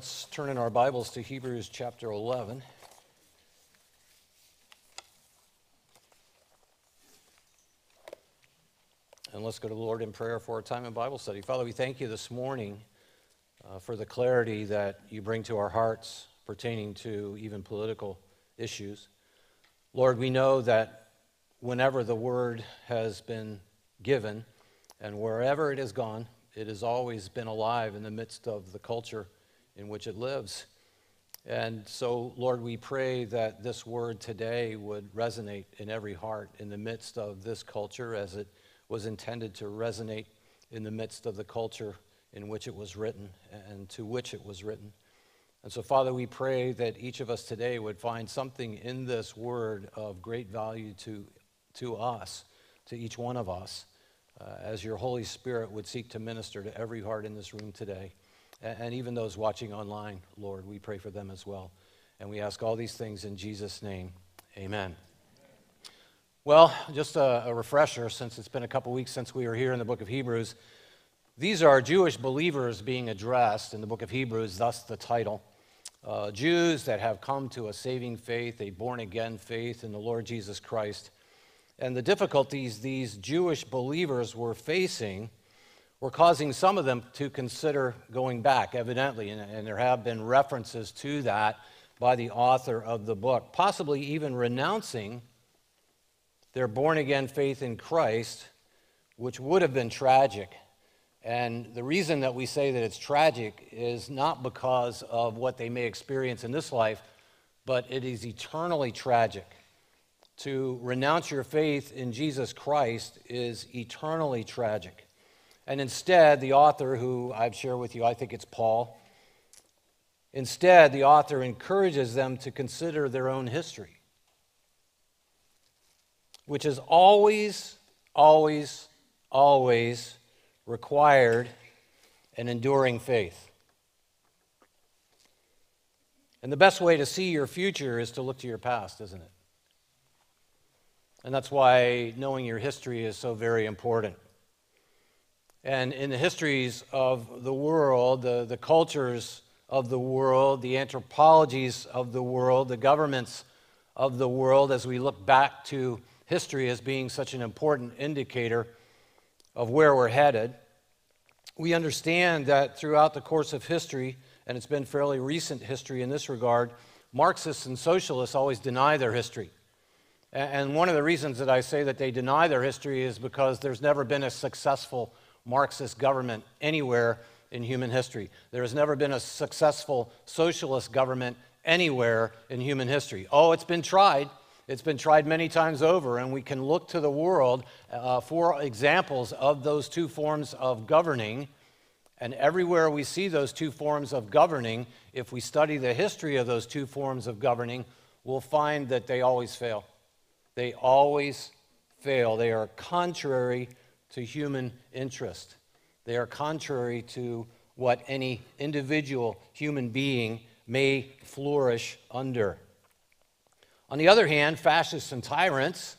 let's turn in our Bibles to Hebrews chapter 11. And let's go to the Lord in prayer for a time in Bible study. Father, we thank you this morning uh, for the clarity that you bring to our hearts pertaining to even political issues. Lord, we know that whenever the word has been given and wherever it has gone, it has always been alive in the midst of the culture in which it lives. And so, Lord, we pray that this word today would resonate in every heart in the midst of this culture as it was intended to resonate in the midst of the culture in which it was written and to which it was written. And so, Father, we pray that each of us today would find something in this word of great value to, to us, to each one of us, uh, as your Holy Spirit would seek to minister to every heart in this room today. And, even those watching online, Lord, we pray for them as well. And we ask all these things in Jesus' name. Amen. Well, just a, a, refresher since it's been a couple weeks since we were here in the book of Hebrews. These are Jewish believers being addressed in the book of Hebrews, thus the title. Uh, Jews that have come to a saving faith, a born again faith in the Lord Jesus Christ. And the difficulties these Jewish believers were facing were causing some of them to consider going back, evidently. And, and there have been references to that by the author of the book, possibly even renouncing their born again faith in Christ, which would have been tragic. And the reason that we say that it's tragic is not because of what they may experience in this life, but it is eternally tragic. To renounce your faith in Jesus Christ is eternally tragic. And instead, the author, who I've shared with you, I think it's Paul, instead, the author encourages them to consider their own history which has always, always, always required an enduring faith. And the best way to see your future is to look to your past, isn't it? And that's why knowing your history is so very important. And in the histories of the world, the, the cultures of the world, the anthropologies of the world, the governments of the world, as we look back to history as being such an important indicator of where we're headed. We understand that throughout the course of history, and it's been fairly recent history in this regard, Marxists and socialists always deny their history. And one of the reasons that I say that they deny their history is because there's never been a successful Marxist government anywhere in human history. There has never been a successful socialist government anywhere in human history. Oh, it's been tried. It's been tried many times over, and we can look to the world uh, for examples of those two forms of governing. And everywhere we see those two forms of governing, if we study the history of those two forms of governing, we'll find that they always fail. They always fail. They are contrary to human interest. They are contrary to what any individual human being may flourish under. On the other hand, fascists and tyrants,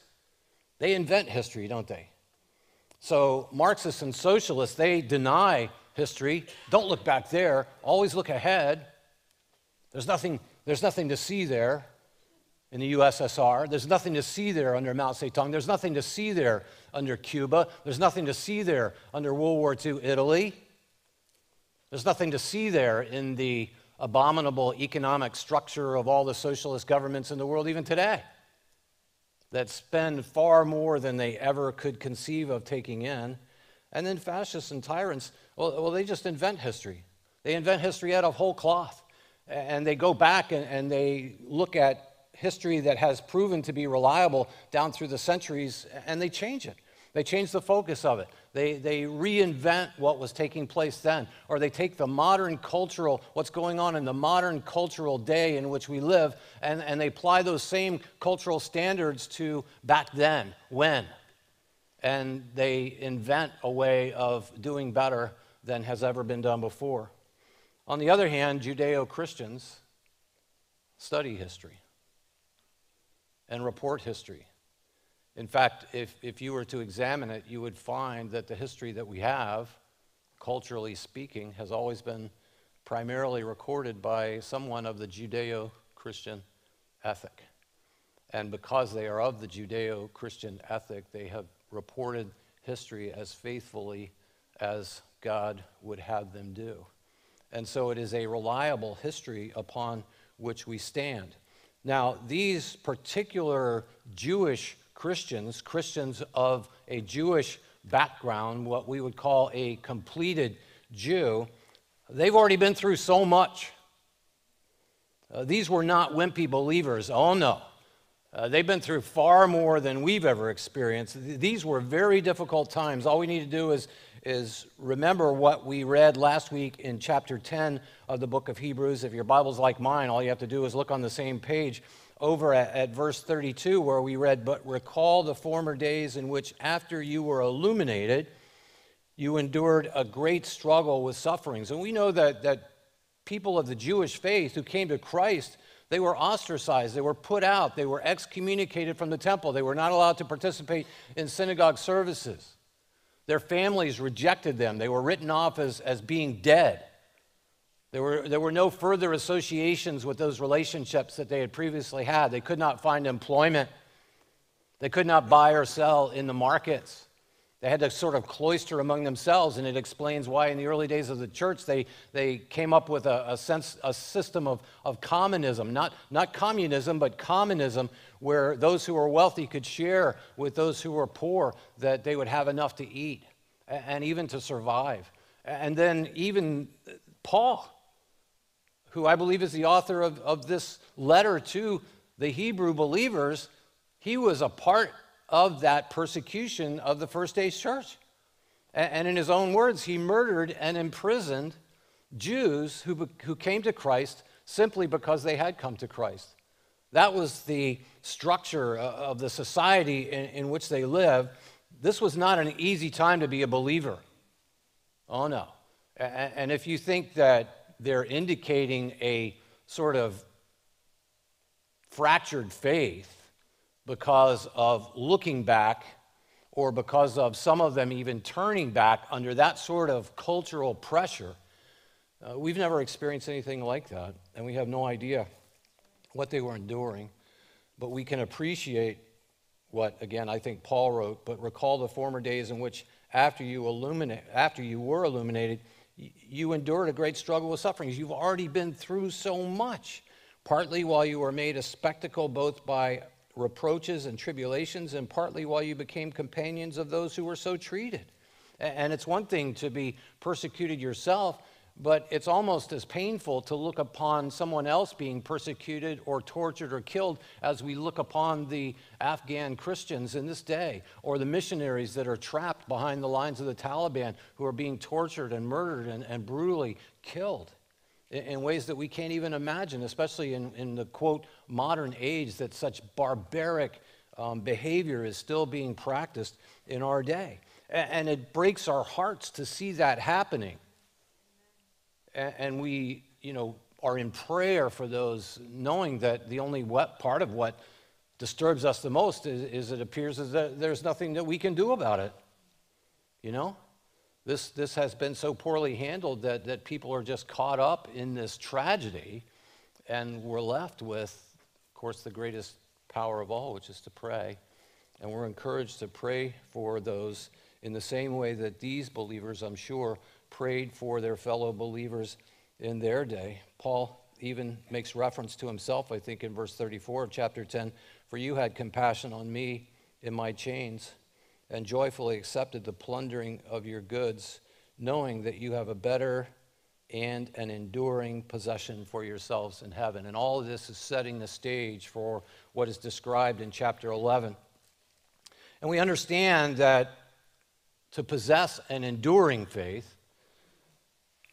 they invent history, don't they? So Marxists and socialists, they deny history. Don't look back there, always look ahead. There's nothing, there's nothing to see there in the USSR. There's nothing to see there under Mao Zedong. There's nothing to see there under Cuba. There's nothing to see there under World War II Italy. There's nothing to see there in the abominable economic structure of all the socialist governments in the world, even today, that spend far more than they ever could conceive of taking in. And then fascists and tyrants, well, well they just invent history. They invent history out of whole cloth. And they go back and, and they look at history that has proven to be reliable down through the centuries and they change it. They change the focus of it. They, they reinvent what was taking place then, or they take the modern cultural, what's going on in the modern cultural day in which we live, and, and they apply those same cultural standards to back then, when. And they invent a way of doing better than has ever been done before. On the other hand, Judeo Christians study history and report history in fact, if, if you were to examine it, you would find that the history that we have, culturally speaking, has always been primarily recorded by someone of the Judeo Christian ethic. And because they are of the Judeo Christian ethic, they have reported history as faithfully as God would have them do. And so it is a reliable history upon which we stand. Now, these particular Jewish Christians, Christians of a Jewish background, what we would call a completed Jew, they've already been through so much. Uh, these were not wimpy believers. Oh, no. Uh, they've been through far more than we've ever experienced. These were very difficult times. All we need to do is, is remember what we read last week in chapter 10 of the book of Hebrews. If your Bible's like mine, all you have to do is look on the same page over at, at verse 32 where we read, But recall the former days in which, after you were illuminated, you endured a great struggle with sufferings. And we know that, that people of the Jewish faith who came to Christ, they were ostracized, they were put out, they were excommunicated from the temple, they were not allowed to participate in synagogue services. Their families rejected them, they were written off as, as being dead. There were, there were no further associations with those relationships that they had previously had. They could not find employment. They could not buy or sell in the markets. They had to sort of cloister among themselves, and it explains why in the early days of the church they, they came up with a, a, sense, a system of, of commonism, not, not communism, but communism, where those who were wealthy could share with those who were poor, that they would have enough to eat and, and even to survive. And then even Paul, who I believe is the author of, of this letter to the Hebrew believers, he was a part of that persecution of the first day church. And in his own words, he murdered and imprisoned Jews who, who came to Christ simply because they had come to Christ. That was the structure uh, of the society in, in which they lived. This was not an easy time to be a believer. Oh, no. And if you think that they're indicating a sort of fractured faith, because of looking back or because of some of them even turning back under that sort of cultural pressure. Uh, we've never experienced anything like that, and we have no idea what they were enduring. But we can appreciate what, again, I think Paul wrote, but recall the former days in which, after you, illuminate, after you were illuminated, you endured a great struggle with sufferings. You've already been through so much, partly while you were made a spectacle both by reproaches and tribulations, and partly while you became companions of those who were so treated. And it's one thing to be persecuted yourself, but it's almost as painful to look upon someone else being persecuted or tortured or killed as we look upon the Afghan Christians in this day, or the missionaries that are trapped behind the lines of the Taliban who are being tortured and murdered and, and brutally killed in ways that we can't even imagine, especially in, in the quote modern age that such barbaric um, behavior is still being practiced in our day. And, it breaks our hearts to see that happening. And, and we, you know, are in prayer for those, knowing that the only what, part of what disturbs us the most is, is it appears as that there's nothing that we can do about it. You know? This, this has been so poorly handled that, that people are just caught up in this tragedy, and we're left with, of course, the greatest power of all, which is to pray. And we're encouraged to pray for those in the same way that these believers, I'm sure, prayed for their fellow believers in their day. Paul even makes reference to himself, I think, in verse 34 of chapter 10 For you had compassion on me in my chains and joyfully accepted the plundering of your goods, knowing that you have a better and an enduring possession for yourselves in heaven. And all of this is setting the stage for what is described in chapter 11. And we understand that to possess an enduring faith,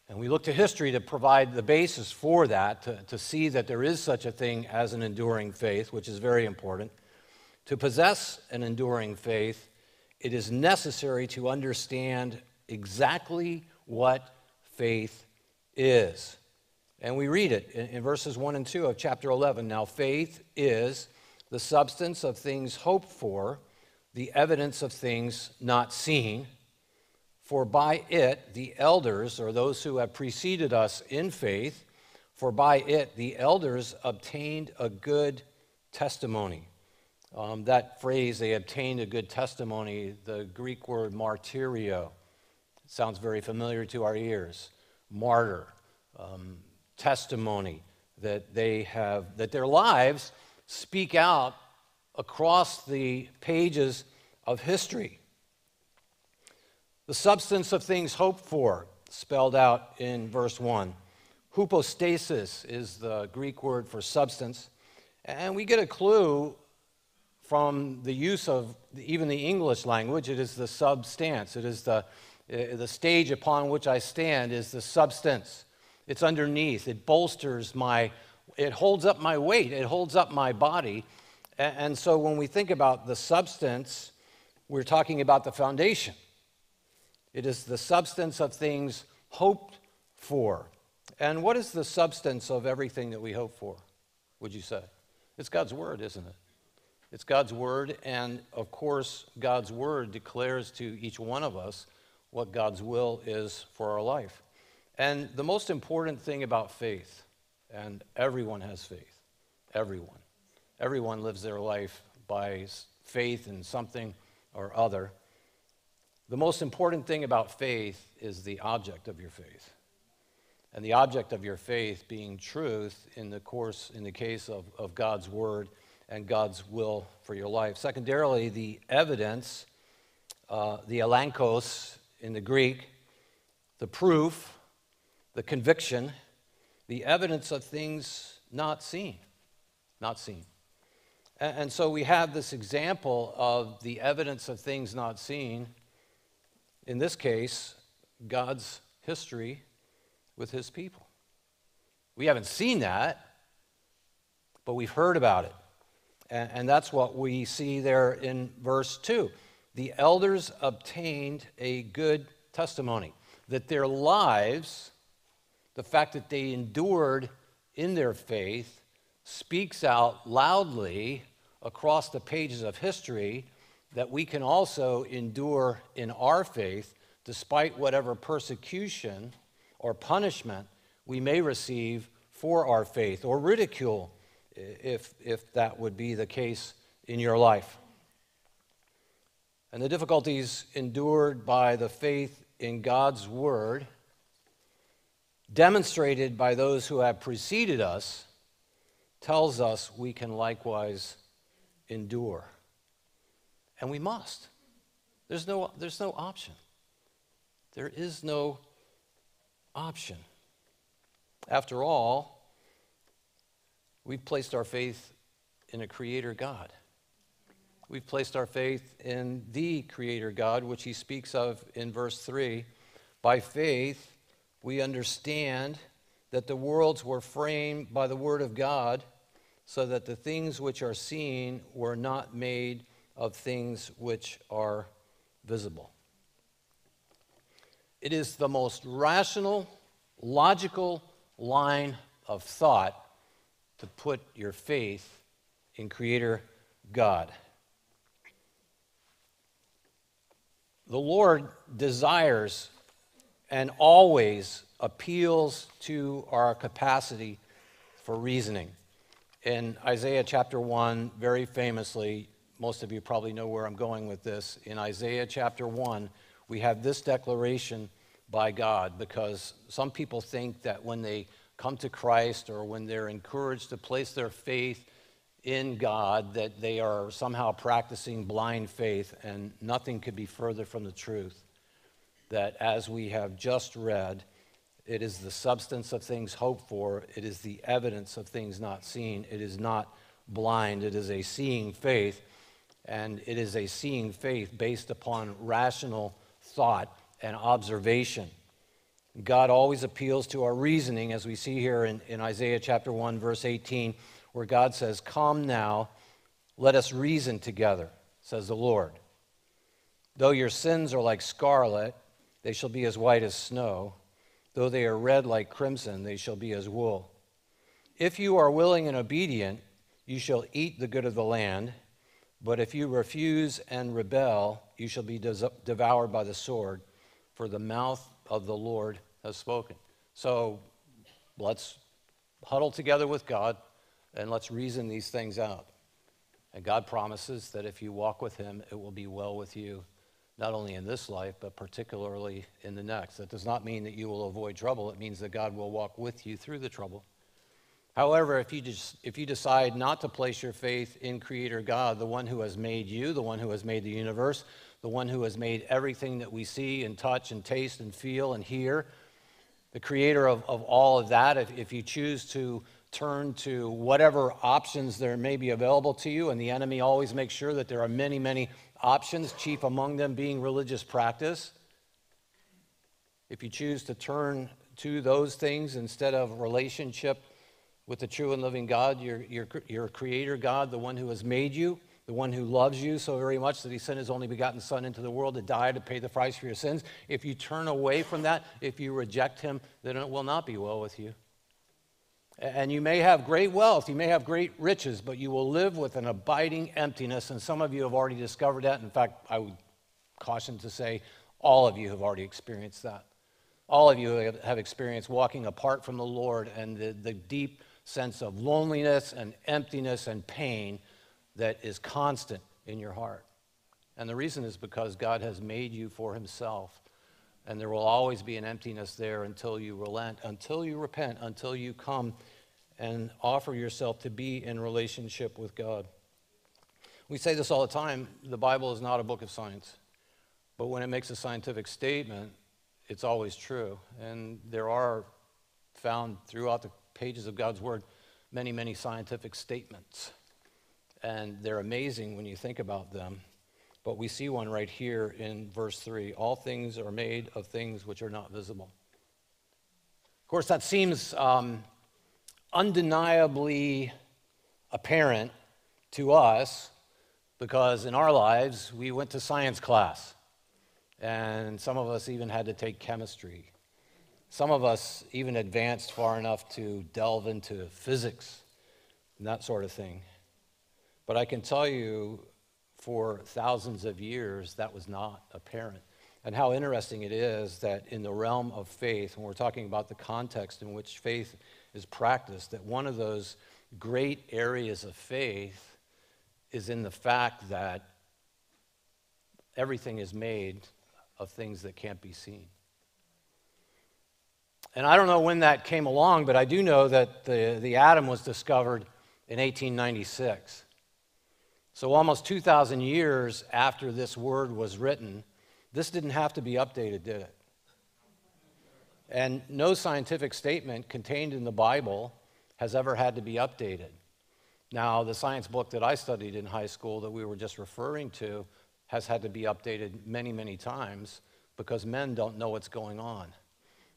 and we look to history to provide the basis for that, to, to see that there is such a thing as an enduring faith, which is very important. To possess an enduring faith, it is necessary to understand exactly what faith is. And we read it in, in, verses 1 and 2 of chapter 11. Now, faith is the substance of things hoped for, the evidence of things not seen. For by it the elders, or those who have preceded us in faith, for by it the elders obtained a good testimony. Um, that phrase, they obtained a good testimony, the Greek word martyrio, sounds very familiar to our ears. Martyr, um, testimony that they have, that their lives speak out across the pages of history. The substance of things hoped for, spelled out in verse 1. Hypostasis is the Greek word for substance. And we get a clue from the use of even the English language. It is the substance, it is the, uh, the stage upon which I stand, is the substance. It's underneath, it bolsters my, it holds up my weight, it holds up my body. And so when we think about the substance, we're talking about the foundation. It is the substance of things hoped for. And what is the substance of everything that we hope for, would you say? It's God's Word, isn't it? It's God's Word, and of course, God's Word declares to each one of us what God's will is for our life. And the most important thing about faith, and everyone has faith, everyone. Everyone lives their life by faith in something or other. The most important thing about faith is the object of your faith. And the object of your faith being truth in the course, in the case of, of God's word and God's will for your life. Secondarily, the evidence, uh, the elenchos in the Greek, the proof, the conviction, the evidence of things not seen. Not seen. And, and so we have this example of the evidence of things not seen. In this case, God's history with his people. We haven't seen that, but we've heard about it. And, and that's what we see there in verse 2. The elders obtained a good testimony, that their lives, the fact that they endured in their faith, speaks out loudly across the pages of history that we can also endure in our faith despite whatever persecution or punishment we may receive for our faith or ridicule if, if that would be the case in your life. And the difficulties endured by the faith in God's Word, demonstrated by those who have preceded us, tells us we can likewise endure. And we must. There's no, there's no option. There is no option. After all, We've placed our faith in a creator God. We've placed our faith in the creator God, which he speaks of in verse 3. By faith, we understand that the worlds were framed by the word of God, so that the things which are seen were not made of things which are visible. It is the most rational, logical line of thought to put your faith in Creator God. The Lord desires and always appeals to our capacity for reasoning. In Isaiah chapter 1, very famously, most of you probably know where I'm going with this. In Isaiah chapter 1, we have this declaration by God because some people think that when they come to Christ or when they're encouraged to place their faith in God, that they are somehow practicing blind faith, and nothing could be further from the truth. That as we have just read, it is the substance of things hoped for, it is the evidence of things not seen. It is not blind, it is a seeing faith, and it is a seeing faith based upon rational thought and observation. God always appeals to our reasoning, as we see here in, in Isaiah chapter 1, verse 18, where God says, Come now, let us reason together, says the Lord. Though your sins are like scarlet, they shall be as white as snow. Though they are red like crimson, they shall be as wool. If you are willing and obedient, you shall eat the good of the land. But if you refuse and rebel, you shall be devoured by the sword for the mouth of the Lord has spoken. So let's huddle together with God and let's reason these things out. And God promises that if you walk with Him, it will be well with you, not only in this life, but particularly in the next. That does not mean that you will avoid trouble, it means that God will walk with you through the trouble. However, if you, just, if you decide not to place your faith in Creator God, the one who has made you, the one who has made the universe, the one who has made everything that we see and touch and taste and feel and hear, the creator of, of all of that, if, if you choose to turn to whatever options there may be available to you, and the enemy always makes sure that there are many, many options, chief among them being religious practice. If you choose to turn to those things instead of relationship with the true and living God, your, your, your creator God, the one who has made you, the one who loves you so very much that he sent his only begotten Son into the world to die to pay the price for your sins. If you turn away from that, if you reject him, then it will not be well with you. And you may have great wealth, you may have great riches, but you will live with an abiding emptiness. And some of you have already discovered that. In fact, I would caution to say all of you have already experienced that. All of you have experienced walking apart from the Lord and the, the deep sense of loneliness and emptiness and pain that is constant in your heart. And the reason is because God has made you for himself. And there will always be an emptiness there until you relent, until you repent, until you come and offer yourself to be in relationship with God. We say this all the time the Bible is not a book of science. But when it makes a scientific statement, it's always true. And there are found throughout the pages of God's Word many, many scientific statements. And they're amazing when you think about them. But we see one right here in verse 3 All things are made of things which are not visible. Of course, that seems um, undeniably apparent to us because in our lives we went to science class. And some of us even had to take chemistry. Some of us even advanced far enough to delve into physics and that sort of thing. But I can tell you for thousands of years, that was not apparent. And how interesting it is that in the realm of faith, when we're talking about the context in which faith is practiced, that one of those great areas of faith is in the fact that everything is made of things that can't be seen. And I don't know when that came along, but I do know that the, the atom was discovered in 1896. So, almost 2,000 years after this word was written, this didn't have to be updated, did it? And no scientific statement contained in the Bible has ever had to be updated. Now, the science book that I studied in high school that we were just referring to has had to be updated many, many times because men don't know what's going on.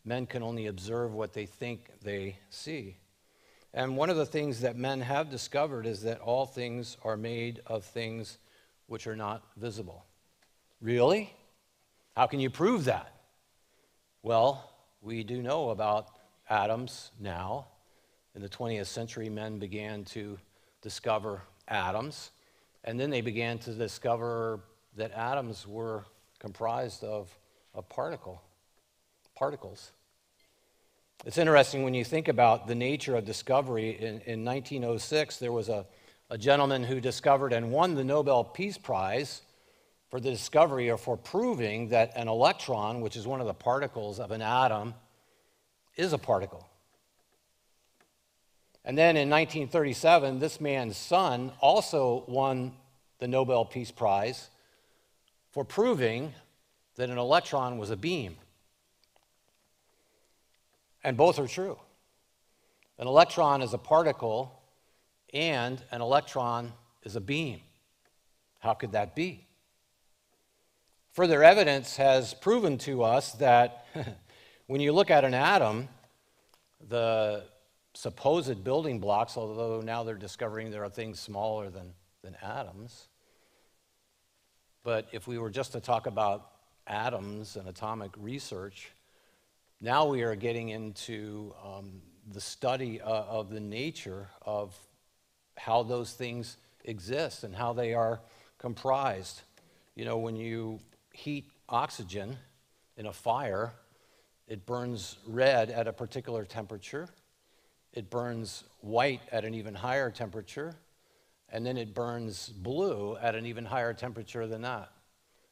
Men can only observe what they think they see. And one of the things that men have discovered is that all things are made of things which are not visible. Really? How can you prove that? Well, we do know about atoms now. In the 20th century, men began to discover atoms, and then they began to discover that atoms were comprised of a particle, particles. It's interesting when you think about the nature of discovery. In, in 1906, there was a, a gentleman who discovered and won the Nobel Peace Prize for the discovery or for proving that an electron, which is one of the particles of an atom, is a particle. And then in 1937, this man's son also won the Nobel Peace Prize for proving that an electron was a beam. And both are true. An electron is a particle, and an electron is a beam. How could that be? Further evidence has proven to us that when you look at an atom, the supposed building blocks, although now they're discovering there are things smaller than, than atoms, but if we were just to talk about atoms and atomic research, now we are getting into um, the study uh, of the nature of how those things exist and how they are comprised. You know, when you heat oxygen, in a fire, it burns red at a particular temperature, it burns white at an even higher temperature, and then it burns blue at an even higher temperature than that.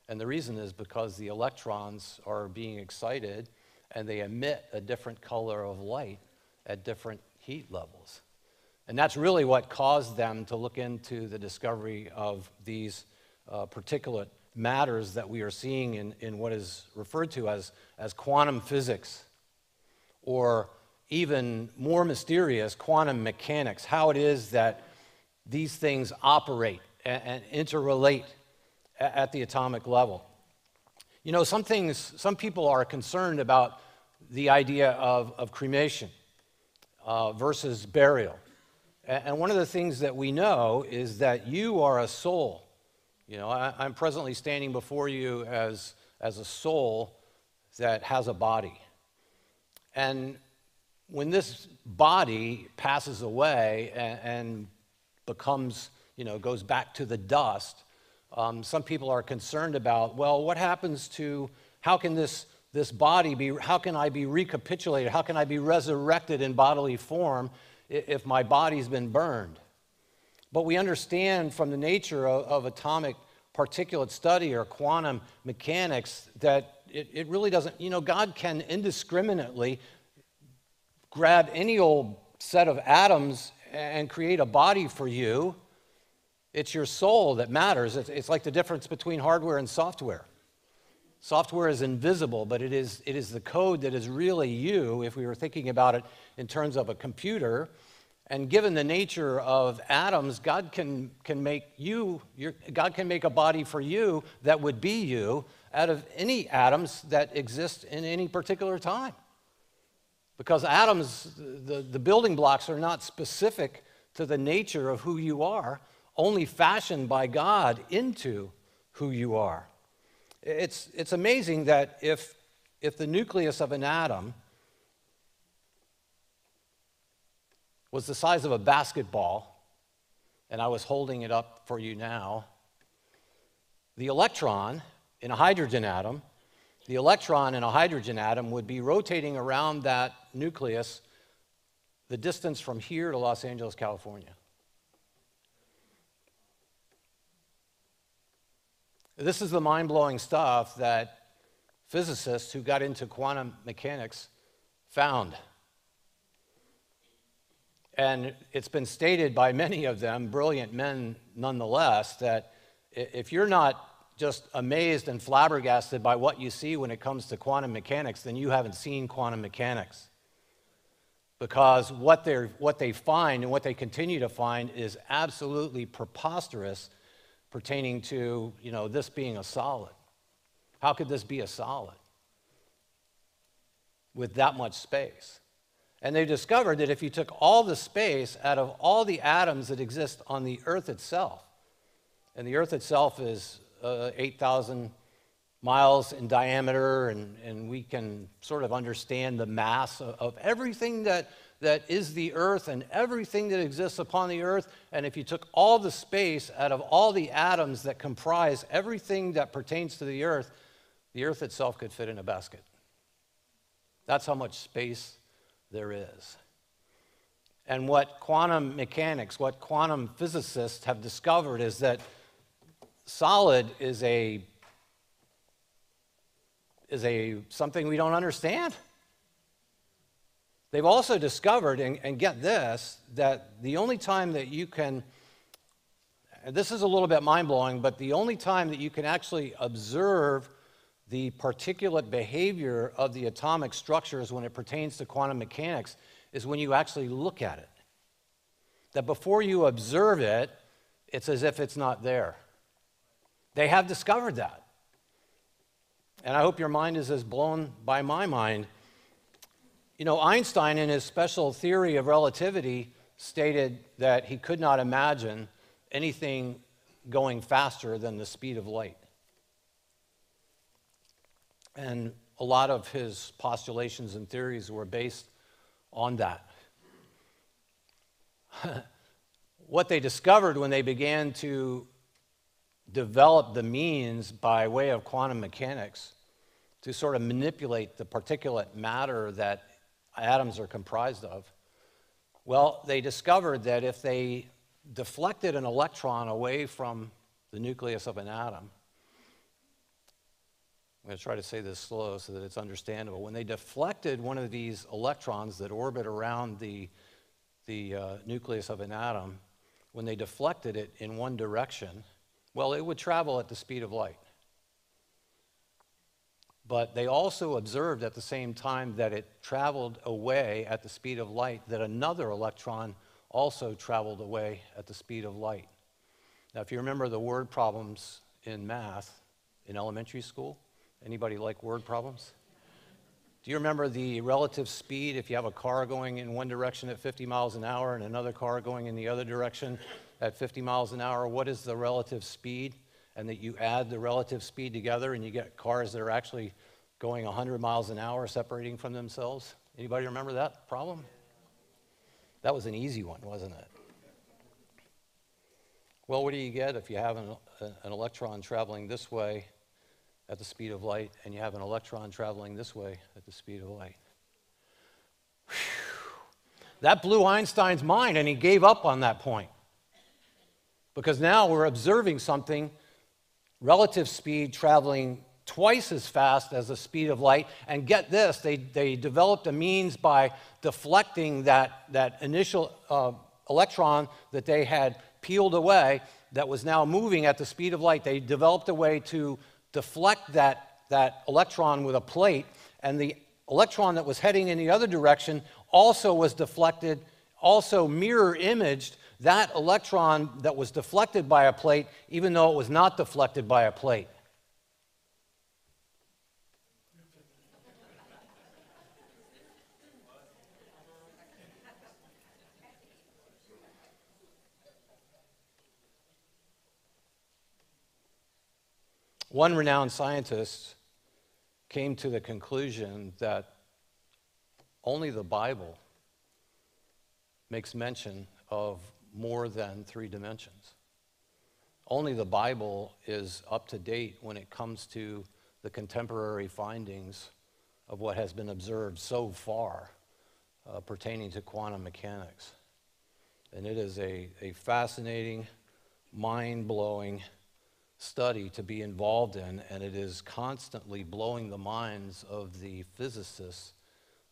And the reason is because the electrons are being excited and they emit a different color of light at different heat levels. And that's really what caused them to look into the discovery of these uh, particulate matters that we are seeing in, in what is referred to as, as quantum physics, or even more mysterious, quantum mechanics, how it is that these things operate and, and interrelate at, at the atomic level. You know, some things, some people are concerned about the idea of, of cremation uh, versus burial. And, one of the things that we know is that you are a soul. You know, I, I'm presently standing before you as, as a soul that has a body. And when this body passes away and, and becomes, you know, goes back to the dust, um, some people are concerned about, well, what happens to, how can this, this body be, how can I be recapitulated? How can I be resurrected in bodily form if my body's been burned? But we understand from the nature of, of atomic particulate study or quantum mechanics that it, it really doesn't, you know, God can indiscriminately grab any old set of atoms and create a body for you. It's your soul that matters. It's, it's like the difference between hardware and software. Software is invisible, but it is, it is the code that is really you, if we were thinking about it in terms of a computer. And given the nature of atoms, God can, can make you, your, God can make a body for you that would be you out of any atoms that exist in any particular time. Because atoms, the, the building blocks are not specific to the nature of who you are, only fashioned by God into who you are. It's, it's amazing that if, if the nucleus of an atom was the size of a basketball, and I was holding it up for you now, the electron in a hydrogen atom the electron in a hydrogen atom would be rotating around that nucleus the distance from here to Los Angeles, California. This is the mind blowing stuff that physicists who got into quantum mechanics found. And it's been stated by many of them, brilliant men nonetheless, that if you're not just amazed and flabbergasted by what you see when it comes to quantum mechanics, then you haven't seen quantum mechanics. Because what, they what they find and what they continue to find is absolutely preposterous pertaining to you know, this being a solid. How could this be a solid with that much space? And they discovered that if you took all the space out of all the atoms that exist on the earth itself, and the earth itself is uh, 8,000 miles in diameter, and, and we can sort of understand the mass of, of everything that, that is the earth and everything that exists upon the earth. And if you took all the space out of all the atoms that comprise everything that pertains to the earth, the earth itself could fit in a basket. That's how much space there is. And what quantum mechanics, what quantum physicists have discovered is that solid is a is a something we don't understand. They've also discovered, and, and get this, that the only time that you can, this is a little bit mind blowing, but the only time that you can actually observe the particulate behavior of the atomic structures when it pertains to quantum mechanics is when you actually look at it. That before you observe it, it's as if it's not there. They have discovered that. And I hope your mind is as blown by my mind. You know, Einstein, in his special theory of relativity, stated that he could not imagine anything going faster than the speed of light. And a lot of his postulations and theories were based on that. what they discovered when they began to develop the means by way of quantum mechanics to sort of manipulate the particulate matter that atoms are comprised of? Well, they discovered that if they deflected an electron away from the nucleus of an atom, I'm going to try to say this slow so that it's understandable. When they deflected one of these electrons that orbit around the, the uh, nucleus of an atom, when they deflected it in one direction, well, it would travel at the speed of light. But they also observed at the same time that it traveled away at the speed of light, that another electron also traveled away at the speed of light. Now, if you remember the word problems in math in elementary school, anybody like word problems? Do you remember the relative speed if you have a car going in one direction at 50 miles an hour and another car going in the other direction at 50 miles an hour? What is the relative speed? And that you add the relative speed together and you get cars that are actually going 100 miles an hour separating from themselves. Anybody remember that problem? That was an easy one, wasn't it? Well, what do you get if you have an, an electron traveling this way at the speed of light and you have an electron traveling this way at the speed of light? Whew. That blew Einstein's mind and he gave up on that point. Because now we're observing something relative speed traveling twice as fast as the speed of light. And get this, they, they developed a means by deflecting that, that initial uh, electron that they had peeled away that was now moving at the speed of light. They developed a way to deflect that, that electron with a plate, and the electron that was heading in the other direction also was deflected, also mirror imaged that electron that was deflected by a plate, even though it was not deflected by a plate. One renowned scientist came to the conclusion that only the Bible makes mention of more than three dimensions. Only the Bible is up to date when it comes to the contemporary findings of what has been observed so far uh, pertaining to quantum mechanics. And it is a, a fascinating, mind blowing study to be involved in, and it is constantly blowing the minds of the physicists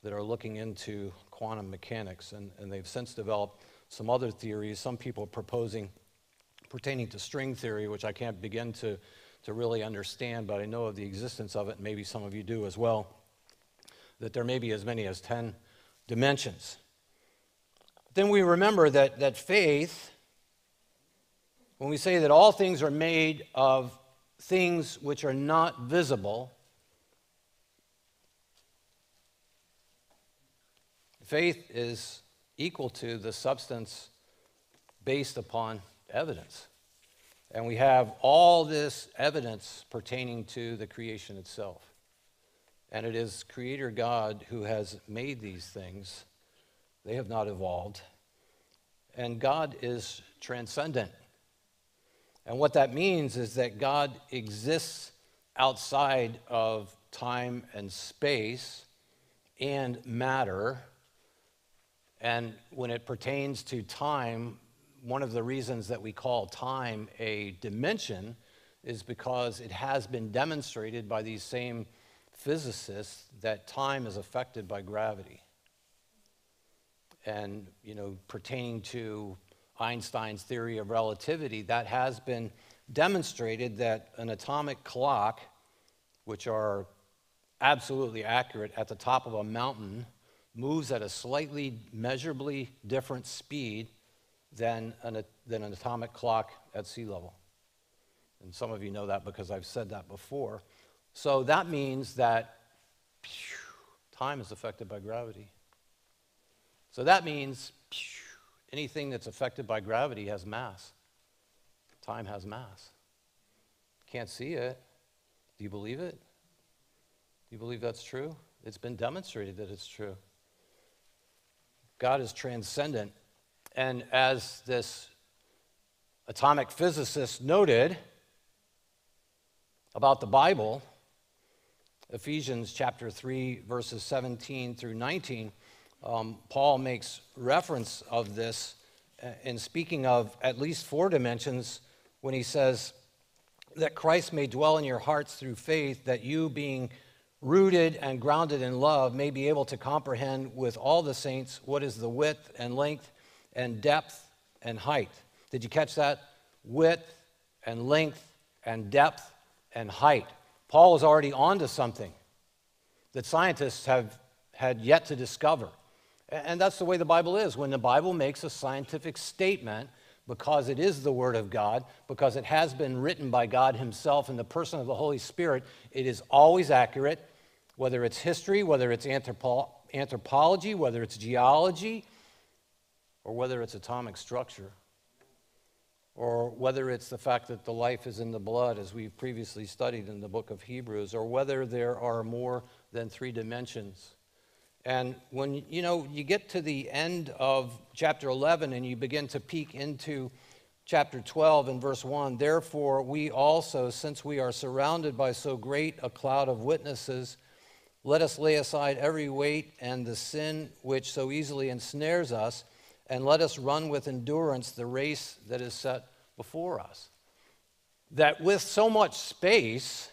that are looking into quantum mechanics. And, and they've since developed some other theories. Some people proposing pertaining to string theory, which I can't begin to, to really understand, but I know of the existence of it, maybe some of you do as well, that there may be as many as 10 dimensions. Then we remember that, that faith, when we say that all things are made of things which are not visible, faith is equal to the substance based upon evidence. And we have all this evidence pertaining to the creation itself. And it is Creator God who has made these things, they have not evolved. And God is transcendent. And what that means is that God exists outside of time and space and matter and when it pertains to time, one of the reasons that we call time a dimension is because it has been demonstrated by these same physicists that time is affected by gravity. And, you know, pertaining to Einstein's theory of relativity, that has been demonstrated that an atomic clock, which are absolutely accurate at the top of a mountain, moves at a slightly measurably different speed than an, than an atomic clock at sea level. And some of you know that because I've said that before. So that means that phew, time is affected by gravity. So that means phew, anything that's affected by gravity has mass. Time has mass. Can't see it. Do you believe it? Do you believe that's true? It's been demonstrated that it's true. God is transcendent. And as this atomic physicist noted about the Bible, Ephesians chapter 3, verses 17 through 19, um, Paul makes reference of this in speaking of at least four dimensions when he says that Christ may dwell in your hearts through faith, that you, being rooted and grounded in love, may be able to comprehend with all the saints what is the width and length and depth and height. Did you catch that? Width and length and depth and height. Paul is already onto something that scientists have had yet to discover. And that's the way the Bible is. When the Bible makes a scientific statement, because it is the Word of God, because it has been written by God Himself in the person of the Holy Spirit, it is always accurate, whether it's history, whether it's anthropo- anthropology, whether it's geology, or whether it's atomic structure, or whether it's the fact that the life is in the blood, as we've previously studied in the book of Hebrews, or whether there are more than three dimensions. And when you know you get to the end of chapter 11 and you begin to peek into chapter 12 and verse 1, therefore we also, since we are surrounded by so great a cloud of witnesses, let us lay aside every weight and the sin which so easily ensnares us, and let us run with endurance the race that is set before us. That with so much space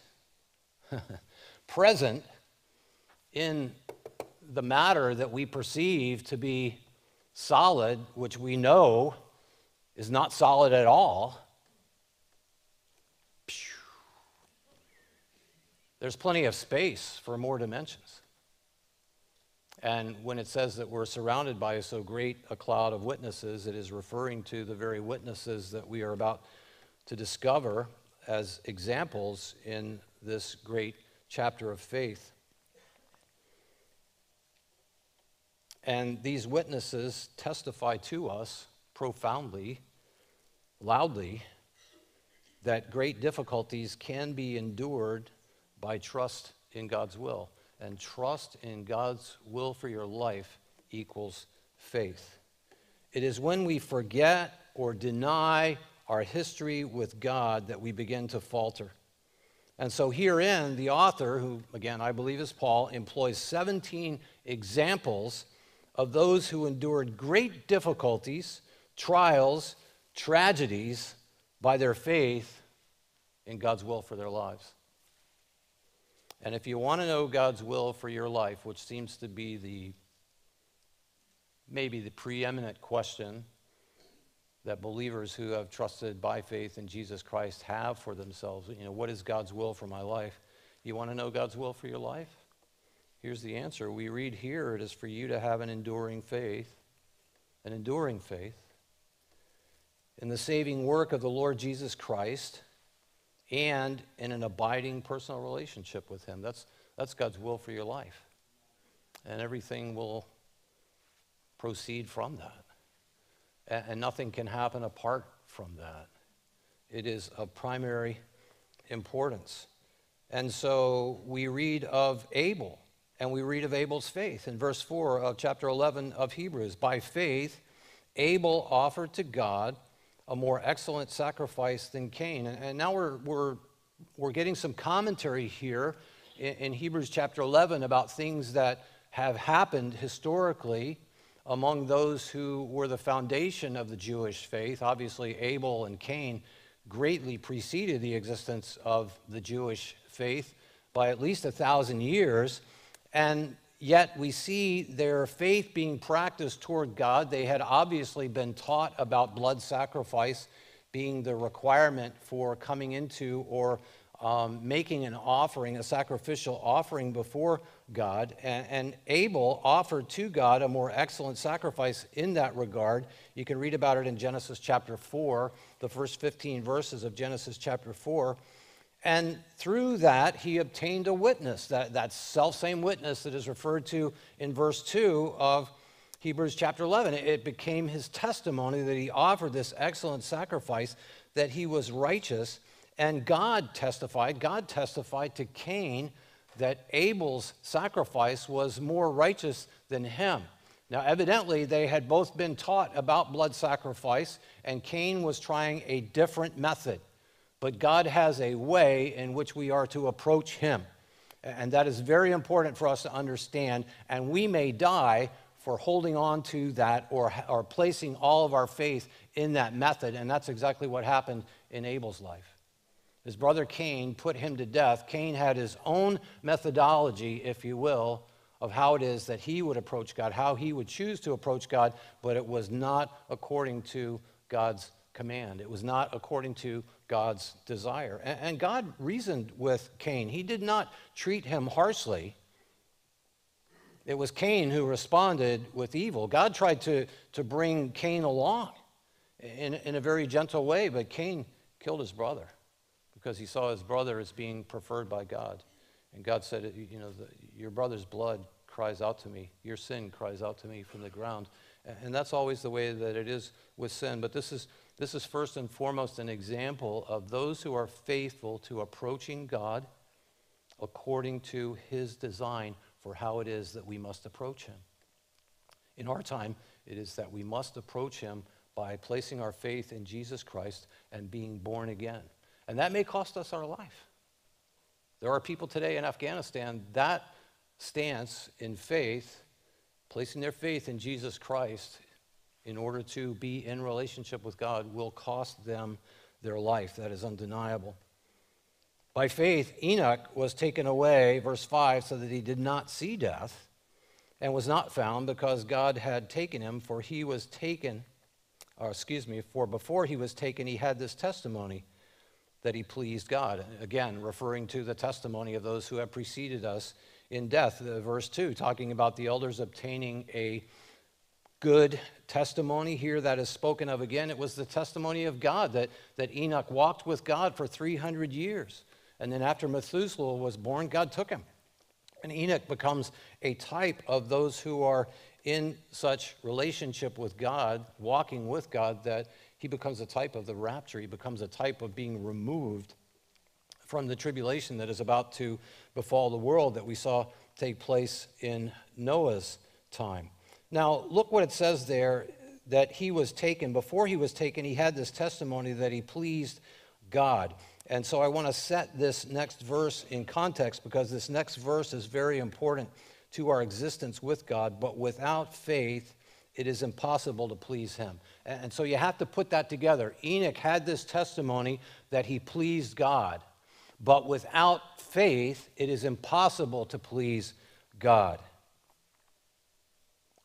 present in the matter that we perceive to be solid, which we know is not solid at all, there's plenty of space for more dimensions. And when it says that we're surrounded by so great a cloud of witnesses, it is referring to the very witnesses that we are about to discover as examples in this great chapter of faith. And these witnesses testify to us profoundly, loudly, that great difficulties can be endured by trust in God's will. And trust in God's will for your life equals faith. It is when we forget or deny our history with God that we begin to falter. And so, herein, the author, who again I believe is Paul, employs 17 examples of those who endured great difficulties, trials, tragedies by their faith in God's will for their lives. And if you want to know God's will for your life, which seems to be the maybe the preeminent question that believers who have trusted by faith in Jesus Christ have for themselves, you know, what is God's will for my life? You want to know God's will for your life? Here's the answer. We read here it is for you to have an enduring faith, an enduring faith in the saving work of the Lord Jesus Christ and in an abiding personal relationship with Him. That's, that's God's will for your life. And everything will proceed from that. And, and nothing can happen apart from that. It is of primary importance. And so we read of Abel and we read of Abel's faith in verse 4 of chapter 11 of Hebrews. By faith, Abel offered to God a more excellent sacrifice than Cain. And, now we're, we're, we're getting some commentary here in, in Hebrews chapter 11 about things that have happened historically among those who were the foundation of the Jewish faith. Obviously, Abel and Cain greatly preceded the existence of the Jewish faith by at least a thousand years. And yet we see their faith being practiced toward God. They had obviously been taught about blood sacrifice being the requirement for coming into or um, making an offering, a sacrificial offering before God. And, and, Abel offered to God a more excellent sacrifice in that regard. You can read about it in Genesis chapter 4, the first 15 verses of Genesis chapter 4. And through that, he obtained a witness, that, that self same witness that is referred to in verse 2 of Hebrews chapter 11. It became his testimony that he offered this excellent sacrifice, that he was righteous. And God testified, God testified to Cain that Abel's sacrifice was more righteous than him. Now, evidently, they had both been taught about blood sacrifice, and Cain was trying a different method but God has a way in which we are to approach Him. And that is very important for us to understand. And we may die for holding on to that or, or placing all of our faith in that method. And that's exactly what happened in Abel's life. His brother Cain put him to death. Cain had his own methodology, if you will, of how it is that he would approach God, how he would choose to approach God, but it was not according to God's command. It was not according to God's desire. And, God reasoned with Cain. He did not treat him harshly. It was Cain who responded with evil. God tried to, to bring Cain along in, in a very gentle way, but Cain killed his brother because he saw his brother as being preferred by God. And God said, You know, your brother's blood cries out to me, your sin cries out to me from the ground. And that's always the way that it is with sin. But this is, this is first and foremost an example of those who are faithful to approaching God according to his design for how it is that we must approach him. In our time, it is that we must approach him by placing our faith in Jesus Christ and being born again. And that may cost us our life. There are people today in Afghanistan that stance in faith, placing their faith in Jesus Christ in order to be in relationship with God, will cost them their life. That is undeniable. By faith, Enoch was taken away, verse 5, so that he did not see death and was not found because God had taken him, for he was taken, or excuse me, for before he was taken, he had this testimony that he pleased God. Again, referring to the testimony of those who have preceded us in death. Uh, verse 2, talking about the elders obtaining a good testimony here that is spoken of again. It was the testimony of God that, that Enoch walked with God for 300 years. And then after Methuselah was born, God took him. And Enoch becomes a type of those who are in such relationship with God, walking with God, that he becomes a type of the rapture. He becomes a type of being removed from the tribulation that is about to befall the world that we saw take place in Noah's time. Now, look what it says there that he was taken. Before he was taken, he had this testimony that he pleased God. And so I want to set this next verse in context because this next verse is very important to our existence with God. But without faith, it is impossible to please him. And so you have to put that together. Enoch had this testimony that he pleased God. But without faith, it is impossible to please God.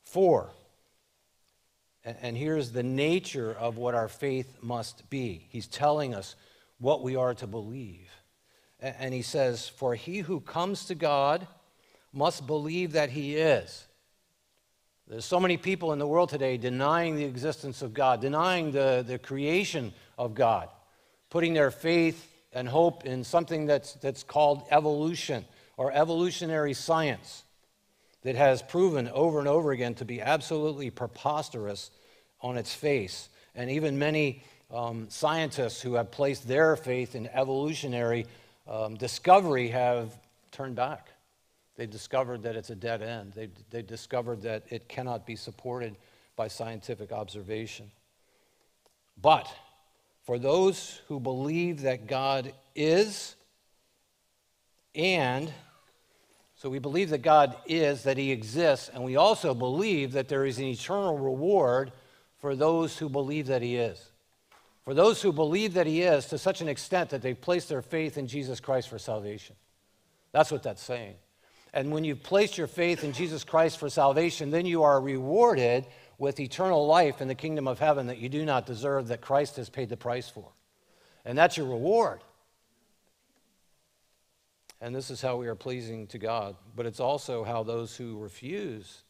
Four, and here's the nature of what our faith must be. He's telling us what we are to believe. And he says, For he who comes to God must believe that he is. There's so many people in the world today denying the existence of God, denying the, the creation of God, putting their faith and hope in something that's, that's called evolution or evolutionary science that has proven over and over again to be absolutely preposterous on its face. And even many um, scientists who have placed their faith in evolutionary um, discovery have turned back. They've discovered that it's a dead end. They, they discovered that it cannot be supported by scientific observation. But for those who believe that God is, and so we believe that God is, that He exists, and we also believe that there is an eternal reward for those who believe that He is. For those who believe that He is to such an extent that they've placed their faith in Jesus Christ for salvation. That's what that's saying. And when you've placed your faith in Jesus Christ for salvation, then you are rewarded with eternal life in the kingdom of heaven that you do not deserve, that Christ has paid the price for. And that's your reward. And this is how we are pleasing to God. But it's also how those who refuse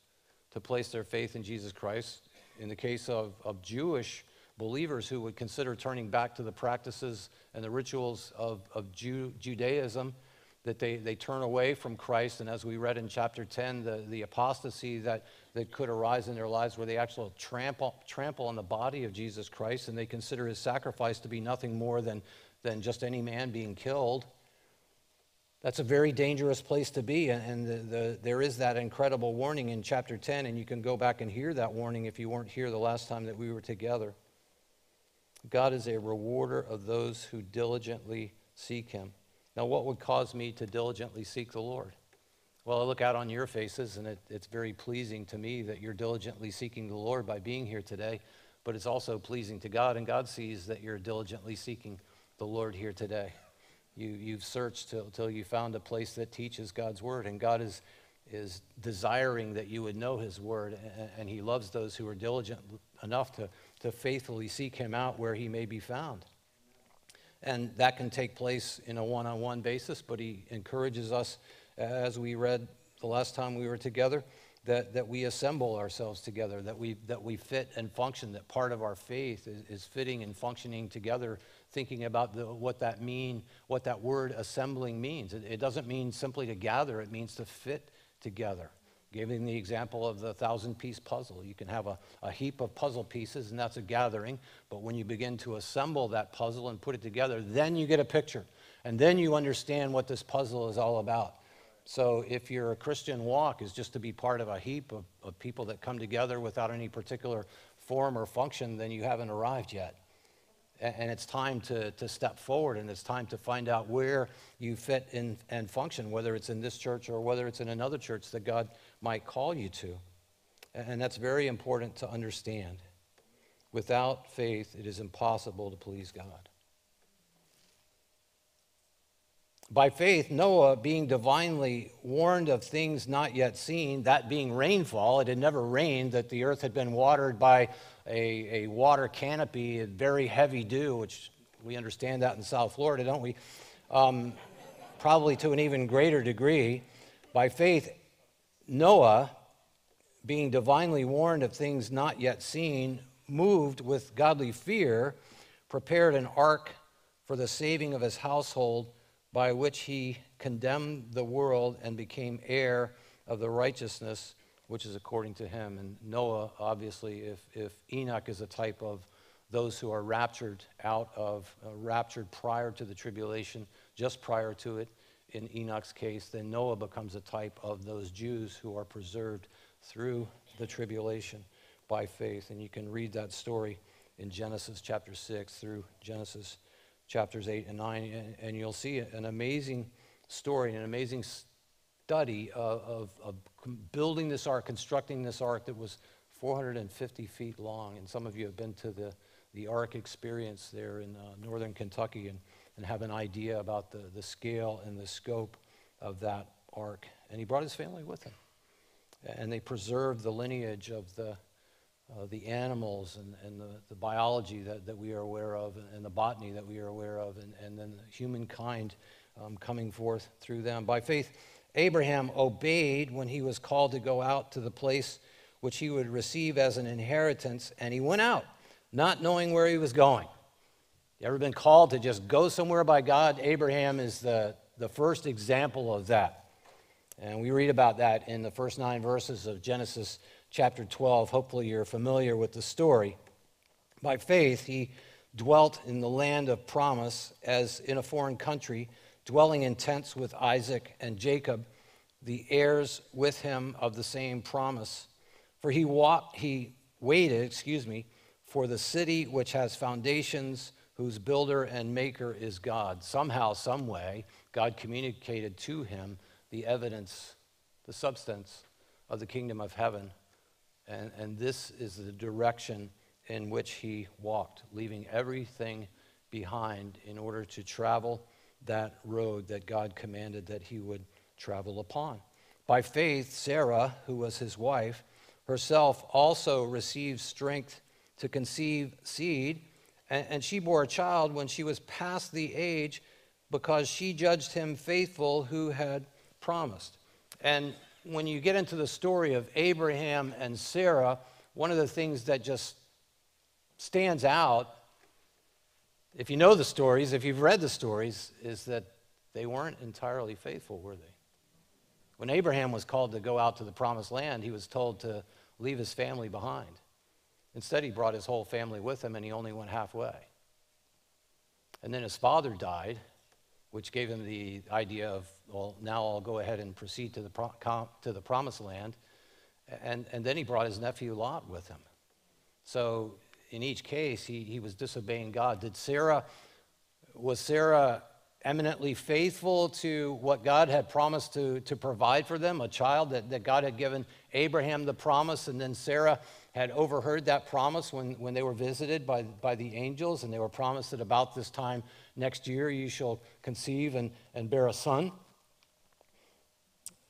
to place their faith in Jesus Christ, in the case of, of Jewish believers who would consider turning back to the practices and the rituals of, of Jew, Judaism, that they, they turn away from Christ. And as we read in chapter 10, the, the apostasy that, that could arise in their lives where they actually trample, trample on the body of Jesus Christ and they consider his sacrifice to be nothing more than, than just any man being killed. That's a very dangerous place to be. And, the, the, there is that incredible warning in chapter 10, and you can go back and hear that warning if you weren't here the last time that we were together. God is a rewarder of those who diligently seek him. Now, what would cause me to diligently seek the Lord? Well, I look out on your faces, and it, it's very pleasing to me that you're diligently seeking the Lord by being here today, but it's also pleasing to God, and God sees that you're diligently seeking the Lord here today. You, you've searched till, till you found a place that teaches God's word, and God is, is desiring that you would know his word, and, and he loves those who are diligent enough to, to faithfully seek him out where he may be found. And that can take place in a one on one basis, but he encourages us, as we read the last time we were together, that, that we assemble ourselves together, that we, that we fit and function, that part of our faith is, is fitting and functioning together, thinking about the, what that mean, what that word assembling means. It, it doesn't mean simply to gather, it means to fit together. Giving the example of the thousand piece puzzle. You can have a, a heap of puzzle pieces, and that's a gathering. But when you begin to assemble that puzzle and put it together, then you get a picture. And then you understand what this puzzle is all about. So if your Christian walk is just to be part of a heap of, of people that come together without any particular form or function, then you haven't arrived yet and it's time to, to step forward and it's time to find out where you fit in and function, whether it's in this church or whether it's in another church that God might call you to. And that's very important to understand. Without faith, it is impossible to please God. By faith, Noah, being divinely warned of things not yet seen, that being rainfall, it had never rained, that the earth had been watered by a, a water canopy, very heavy dew, which we understand that in South Florida, don't we? Um, probably to an even greater degree. By faith, Noah, being divinely warned of things not yet seen, moved with godly fear, prepared an ark for the saving of his household, by which he condemned the world and became heir of the righteousness which is according to him. And Noah, obviously, if, if Enoch is a type of those who are raptured out of, uh, raptured prior to the tribulation, just prior to it, in Enoch's case, then Noah becomes a type of those Jews who are preserved through the tribulation by faith. And you can read that story in Genesis chapter 6 through Genesis chapters 8 and 9, and, and you'll see an amazing story, an amazing study of, of, of, building this ark, constructing this ark that was 450 feet long. And some of you have been to the, the ark experience there in uh, northern Kentucky and, and have an idea about the, the scale and the scope of that ark. And he brought his family with him. And they preserved the lineage of the, uh, the animals and, and the, the biology that, that we are aware of and, and the botany that we are aware of, and, and then humankind um, coming forth through them. By faith, Abraham obeyed when he was called to go out to the place which he would receive as an inheritance, and he went out, not knowing where he was going. You ever been called to just go somewhere by God? Abraham is the, the first example of that. And we read about that in the first nine verses of Genesis chapter 12. Hopefully, you're familiar with the story. By faith, he dwelt in the land of promise as in a foreign country dwelling in tents with Isaac and Jacob, the heirs with him of the same promise. For he, walked, he waited, excuse me, for the city which has foundations, whose builder and maker is God. Somehow, some way, God communicated to him the evidence, the substance of the kingdom of heaven. And, and this is the direction in which he walked, leaving everything behind in order to travel that road that God commanded that he would travel upon. By faith, Sarah, who was his wife, herself also received strength to conceive seed, and, she bore a child when she was past the age because she judged him faithful who had promised. And when you get into the story of Abraham and Sarah, one of the things that just stands out if you know the stories, if you've read the stories, is that they weren't entirely faithful, were they? When Abraham was called to go out to the promised land, he was told to leave his family behind. Instead, he brought his whole family with him and he only went halfway. And then his father died, which gave him the idea of, well, now I'll go ahead and proceed to the, pro- to the promised land. And, and then he brought his nephew Lot with him. So in each case, he, he was disobeying God. Did Sarah, was Sarah eminently faithful to what God had promised to, to provide for them, a child that, that God had given Abraham the promise, and then Sarah had overheard that promise when, when they were visited by, by the angels, and they were promised that about this time next year you shall conceive and, and bear a son.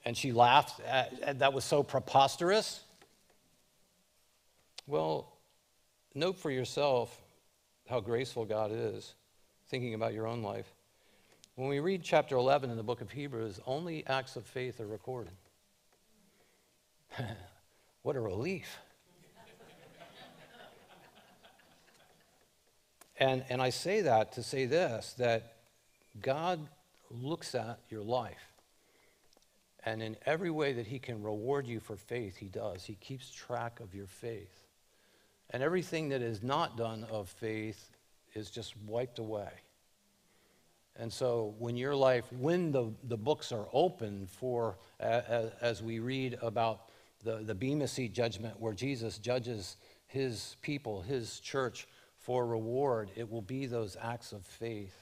And she laughed. At, that was so preposterous. Well, note for yourself how graceful God is, thinking about your own life. When we read chapter 11 in the book of Hebrews, only acts of faith are recorded. what a relief. and, and I say that to say this that God looks at your life. And in every way that He can reward you for faith, He does. He keeps track of your faith. And everything that is not done of faith is just wiped away. And so, when your life, when the, the books are open for, as we read about the, the Bema Seat judgment, where Jesus judges his people, his church, for reward, it will be those acts of faith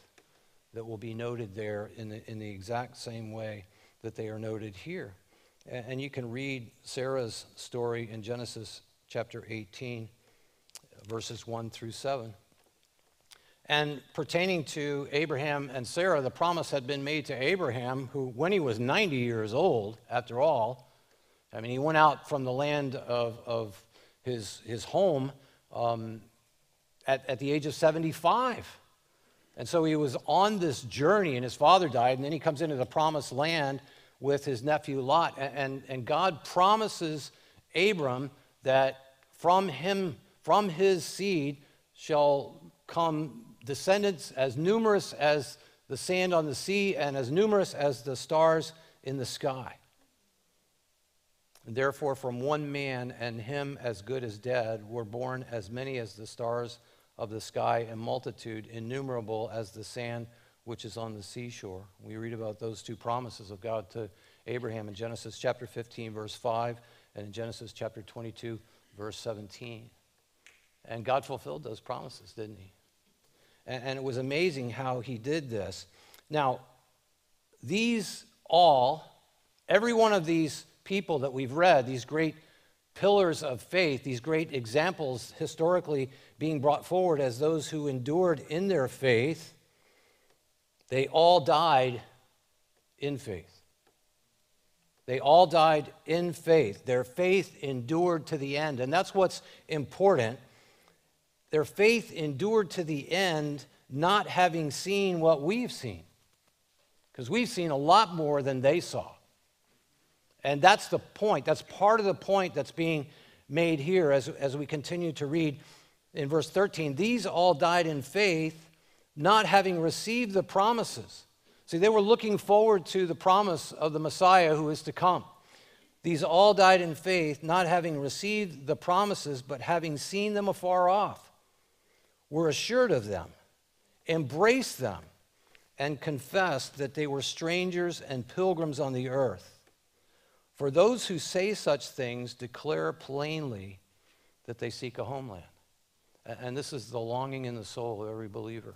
that will be noted there in the, in the exact same way that they are noted here. And, and you can read Sarah's story in Genesis chapter 18 verses 1 through 7. And pertaining to Abraham and Sarah, the promise had been made to Abraham, who, when he was 90 years old, after all, I mean, he went out from the land of, of his, his home um, at, at the age of 75. And so he was on this journey, and his father died, and then he comes into the promised land with his nephew Lot. And, and, and God promises Abram that from him from his seed shall come descendants as numerous as the sand on the sea and as numerous as the stars in the sky. And therefore, from one man and him as good as dead were born as many as the stars of the sky and multitude innumerable as the sand which is on the seashore. We read about those two promises of God to Abraham in Genesis chapter 15, verse 5, and in Genesis chapter 22, verse 17. And God fulfilled those promises, didn't he? And, and it was amazing how he did this. Now, these all, every one of these people that we've read, these great pillars of faith, these great examples historically being brought forward as those who endured in their faith, they all died in faith. They all died in faith. Their faith endured to the end. And that's what's important their faith endured to the end, not having seen what we've seen. Because we've seen a lot more than they saw. And that's the point. That's part of the point that's being made here as, as we continue to read in verse 13. These all died in faith, not having received the promises. See, they were looking forward to the promise of the Messiah who is to come. These all died in faith, not having received the promises, but having seen them afar off were assured of them, embraced them, and confessed that they were strangers and pilgrims on the earth. For those who say such things declare plainly that they seek a homeland. And this is the longing in the soul of every believer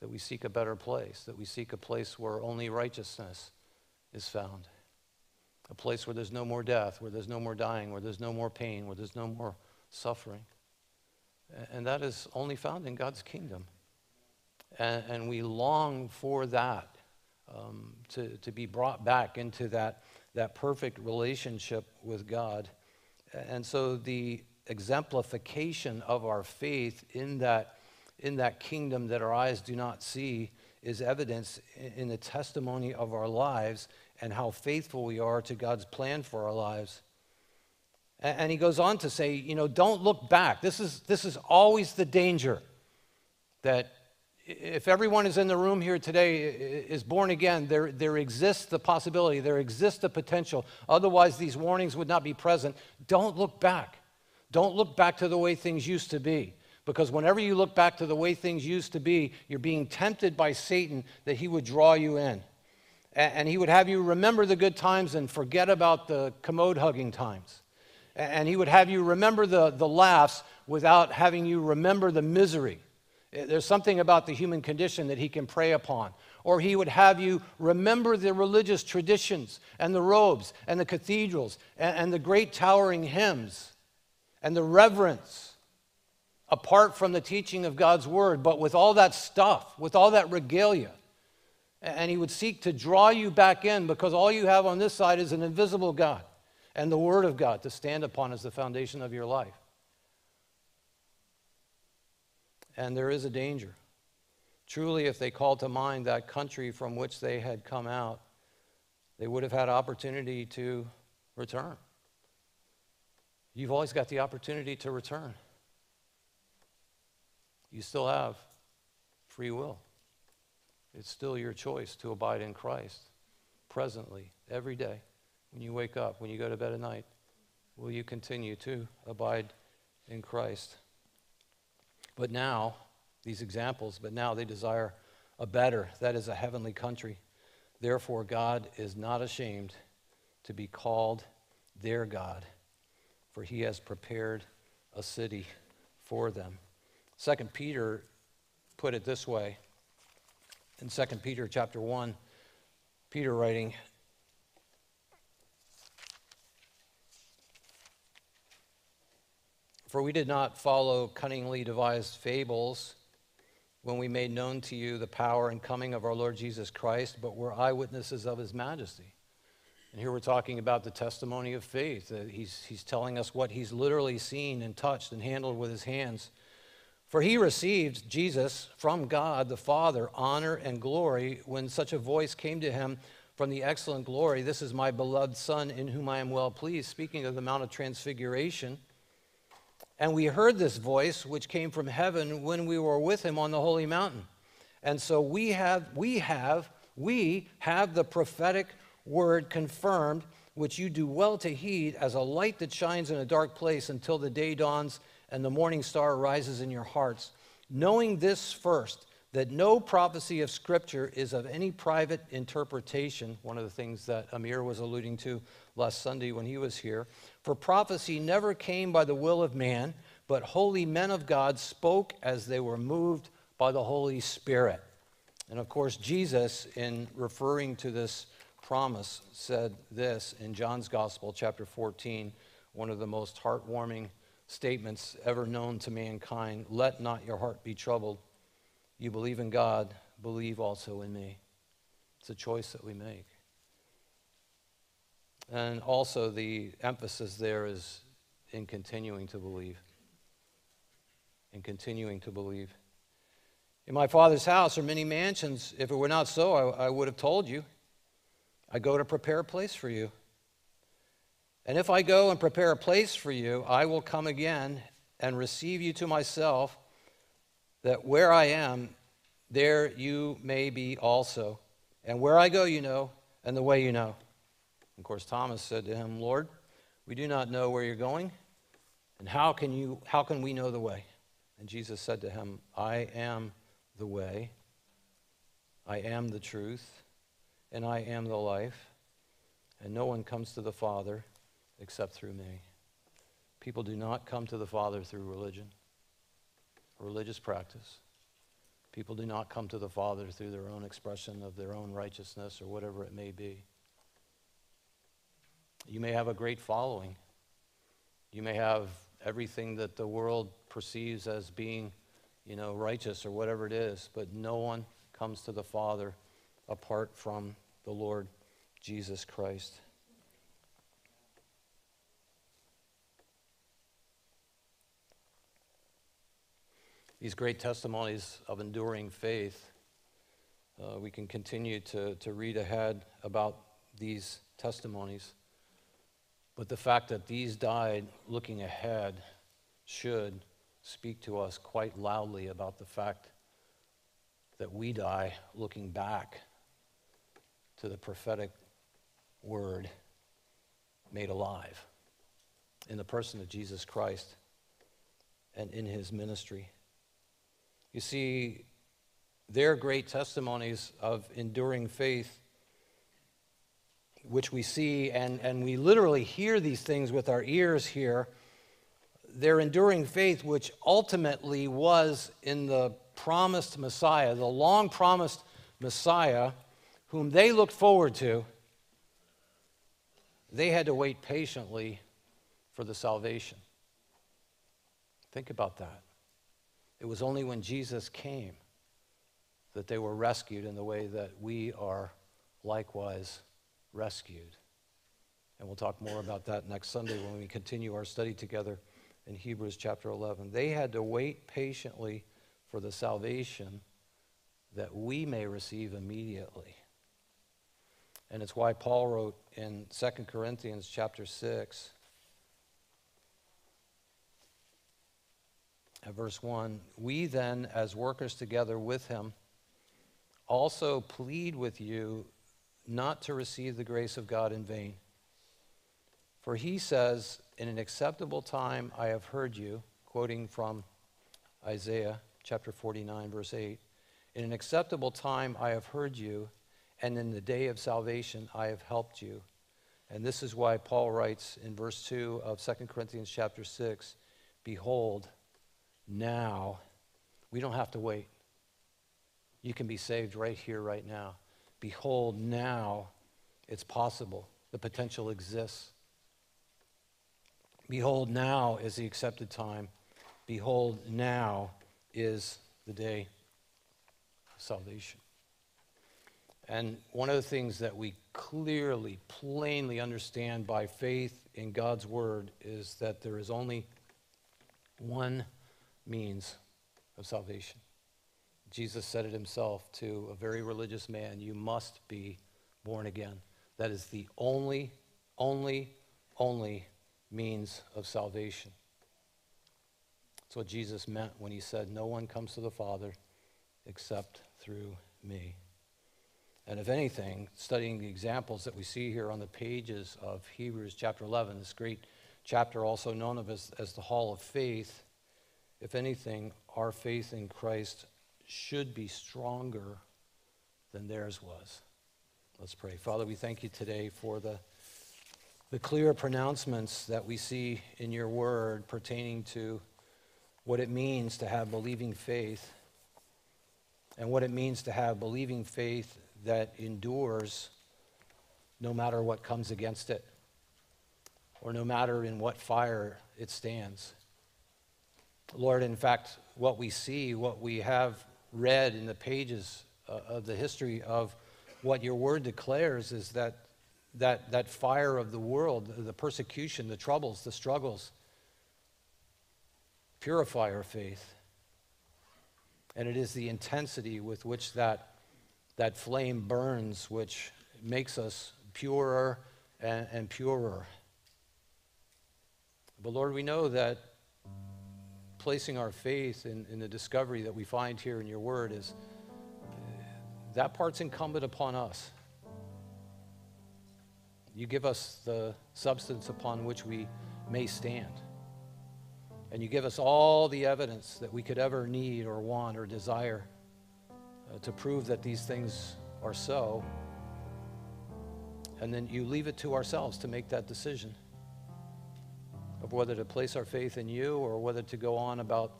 that we seek a better place, that we seek a place where only righteousness is found, a place where there's no more death, where there's no more dying, where there's no more pain, where there's no more suffering. And that is only found in God's kingdom. And, and we long for that, um, to, to be brought back into that, that perfect relationship with God. And so the exemplification of our faith in that, in that kingdom that our eyes do not see is evidence in the testimony of our lives and how faithful we are to God's plan for our lives. And he goes on to say, you know, don't look back. This is, this is always the danger that if everyone is in the room here today is born again, there, there exists the possibility, there exists the potential. Otherwise, these warnings would not be present. Don't look back. Don't look back to the way things used to be. Because whenever you look back to the way things used to be, you're being tempted by Satan that he would draw you in. And he would have you remember the good times and forget about the commode hugging times and he would have you remember the, the laughs without having you remember the misery. Eh, there's something about the human condition that he can prey upon. or he would have you remember the religious traditions and the robes and the cathedrals and, and the great towering hymns and the reverence apart from the teaching of God's word, but with all that stuff, with all that regalia. And he would seek to draw you back in because all you have on this side is an invisible God and the word of God to stand upon as the foundation of your life. And there is a danger. Truly, if they called to mind that country from which they had come out, they would have had opportunity to return. You've always got the opportunity to return. You still have free will. It's still your choice to abide in Christ presently, every day, when you wake up, when you go to bed at night. Will you continue to abide in Christ? But now, these examples, but now they desire a better, that is, a heavenly country. Therefore, God is not ashamed to be called their God, for he has prepared a city for them. Second Peter put it this way. In Second Peter chapter 1, Peter writing, For we did not follow cunningly devised fables when we made known to you the power and coming of our Lord Jesus Christ, but were eyewitnesses of his majesty. And here we're talking about the testimony of faith. He's, he's telling us what he's literally seen and touched and handled with his hands. For he received, Jesus, from God the Father, honor and glory when such a voice came to him from the excellent glory This is my beloved Son in whom I am well pleased, speaking of the Mount of Transfiguration. And we heard this voice which came from heaven when we were with him on the holy mountain. And so we have, we have, we have the prophetic word confirmed, which you do well to heed as a light that shines in a dark place until the day dawns and the morning star rises in your hearts. Knowing this first, that no prophecy of Scripture is of any private interpretation, one of the things that Amir was alluding to last Sunday when he was here. For prophecy never came by the will of man, but holy men of God spoke as they were moved by the Holy Spirit. And of course, Jesus, in referring to this promise, said this in John's Gospel, chapter 14, one of the most heartwarming statements ever known to mankind Let not your heart be troubled. You believe in God, believe also in me. It's a choice that we make. And also, the emphasis there is in continuing to believe. In continuing to believe. In my Father's house are many mansions. If it were not so, I, I would have told you. I go to prepare a place for you. And if I go and prepare a place for you, I will come again and receive you to myself, that where I am, there you may be also. And where I go, you know, and the way you know. Of course, Thomas said to him, Lord, we do not know where you're going, and how can, you, how can we know the way? And Jesus said to him, I am the way, I am the truth, and I am the life, and no one comes to the Father except through me. People do not come to the Father through religion, religious practice. People do not come to the Father through their own expression of their own righteousness or whatever it may be. You may have a great following. You may have everything that the world perceives as being, you know, righteous or whatever it is, but no one comes to the Father apart from the Lord Jesus Christ. These great testimonies of enduring faith, uh, we can continue to, to read ahead about these testimonies. But the fact that these died looking ahead should speak to us quite loudly about the fact that we die looking back to the prophetic word made alive in the person of Jesus Christ and in his ministry. You see, their great testimonies of enduring faith which we see, and, and we literally hear these things with our ears here, their enduring faith, which ultimately was in the promised Messiah, the long promised Messiah, whom they looked forward to, they had to wait patiently for the salvation. Think about that. It was only when Jesus came that they were rescued in the way that we are likewise rescued. And we'll talk more about that next Sunday when we continue our study together in Hebrews chapter 11. They had to wait patiently for the salvation that we may receive immediately. And it's why Paul wrote in 2 Corinthians chapter 6 at verse 1 We then, as workers together with him, also plead with you not to receive the grace of God in vain. For he says, In an acceptable time I have heard you, quoting from Isaiah chapter 49, verse 8. In an acceptable time I have heard you, and in the day of salvation I have helped you. And this is why Paul writes in verse 2 of 2 Corinthians chapter 6 Behold, now, we don't have to wait. You can be saved right here, right now. Behold, now it's possible. The potential exists. Behold, now is the accepted time. Behold, now is the day of salvation. And one of the things that we clearly, plainly understand by faith in God's word is that there is only one means of salvation. Jesus said it himself to a very religious man You must be born again. That is the only, only, only means of salvation. That's what Jesus meant when he said, No one comes to the Father except through me. And if anything, studying the examples that we see here on the pages of Hebrews chapter 11, this great chapter also known of as, as the Hall of Faith, if anything, our faith in Christ should be stronger than theirs was. Let's pray. Father, we thank you today for the, the clear pronouncements that we see in your word pertaining to what it means to have believing faith and what it means to have believing faith that endures no matter what comes against it or no matter in what fire it stands. Lord, in fact, what we see, what we have read in the pages uh, of the history of what your word declares is that, that that fire of the world, the persecution, the troubles, the struggles, purify our faith. And it is the intensity with which that, that flame burns which makes us purer and, and purer. But Lord, we know that placing our faith in, in the discovery that we find here in your word is that part's incumbent upon us. You give us the substance upon which we may stand. And you give us all the evidence that we could ever need or want or desire uh, to prove that these things are so. And then you leave it to ourselves to make that decision of whether to place our faith in you or whether to go on about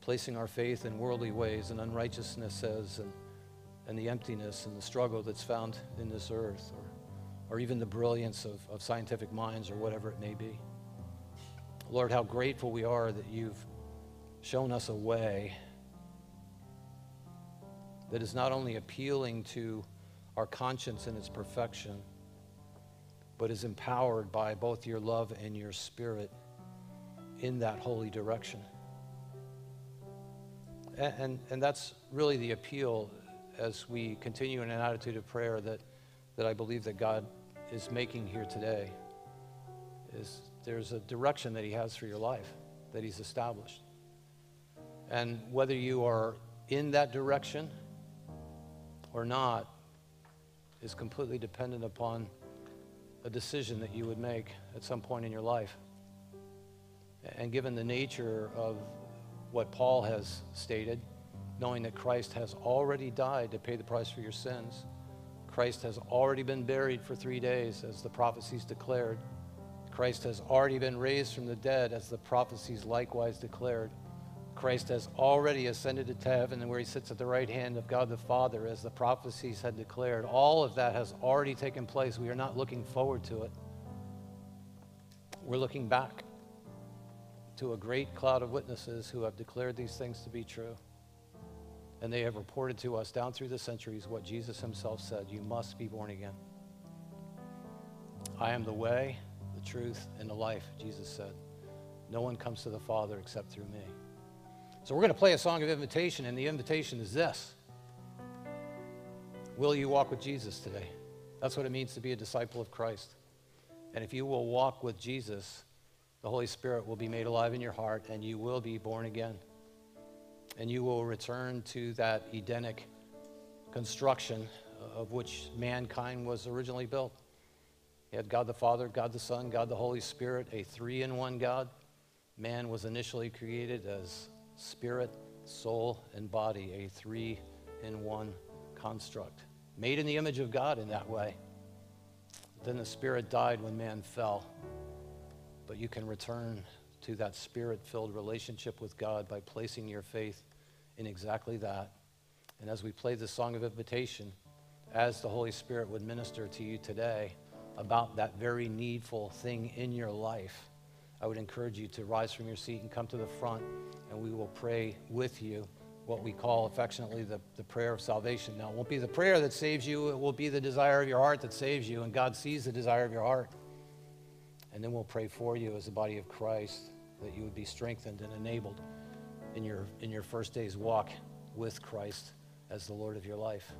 placing our faith in worldly ways and unrighteousnesses and, and the emptiness and the struggle that's found in this earth or, or even the brilliance of, of scientific minds or whatever it may be. Lord, how grateful we are that you've shown us a way that is not only appealing to our conscience in its perfection, but is empowered by both your love and your spirit in that holy direction. And, and, and, that's really the appeal as we continue in an attitude of prayer that, that I believe that God is making here today. Is there's a direction that He has for your life that He's established. And whether you are in that direction or not is completely dependent upon a decision that you would make at some point in your life. And given the nature of what Paul has stated, knowing that Christ has already died to pay the price for your sins, Christ has already been buried for three days, as the prophecies declared. Christ has already been raised from the dead, as the prophecies likewise declared. Christ has already ascended to heaven where he sits at the right hand of God the Father, as the prophecies had declared. All of that has already taken place. We are not looking forward to it. We're looking back to a great cloud of witnesses who have declared these things to be true. And they have reported to us down through the centuries what Jesus himself said you must be born again. I am the way, the truth, and the life, Jesus said. No one comes to the Father except through me. So we're going to play a song of invitation, and the invitation is this Will you walk with Jesus today? That's what it means to be a disciple of Christ. And if you will walk with Jesus, the Holy Spirit will be made alive in your heart, and you will be born again. And you will return to that Edenic construction of which mankind was originally built. You had God the Father, God the Son, God the Holy Spirit, a three in one God. Man was initially created as spirit, soul, and body, a three in one construct. Made in the image of God in that way. Then the spirit died when man fell. But you can return to that spirit filled relationship with God by placing your faith in exactly that. And as we play the song of invitation, as the Holy Spirit would minister to you today about that very needful thing in your life, I would encourage you to rise from your seat and come to the front, and we will pray with you what we call affectionately the, the prayer of salvation. Now, it won't be the prayer that saves you, it will be the desire of your heart that saves you, and God sees the desire of your heart. And then we'll pray for you as the body of Christ that you would be strengthened and enabled in your, in your first day's walk with Christ as the Lord of your life.